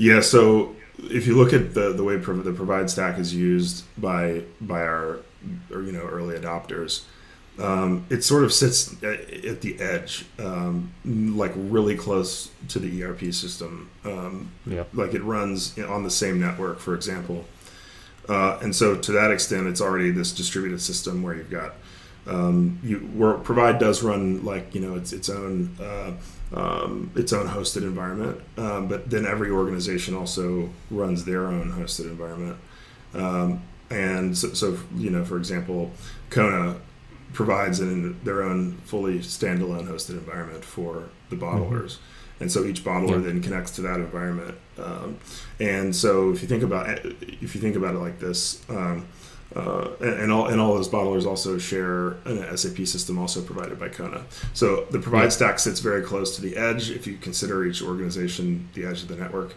Yeah, so if you look at the the way prov- the provide stack is used by by our or, you know early adopters, um, it sort of sits at, at the edge, um, like really close to the ERP system. Um, Yeah. Like it runs on the same network, for example. Uh, and so to that extent, it's already this distributed system where you've got um, you where provide does run like you know its its own uh, um, its own hosted environment, um, but then every organization also runs their own hosted environment. Um, and so, so, you know, for example, CONA provides an, their own fully standalone hosted environment for the bottlers. And so each bottler Yeah. then connects to that environment. Um, and so if you think about it, if you think about it like this, um, uh, and, all and all those bottlers also share an SAP system also provided by CONA. So the provide Yeah. stack sits very close to the edge if you consider each organization the edge of the network.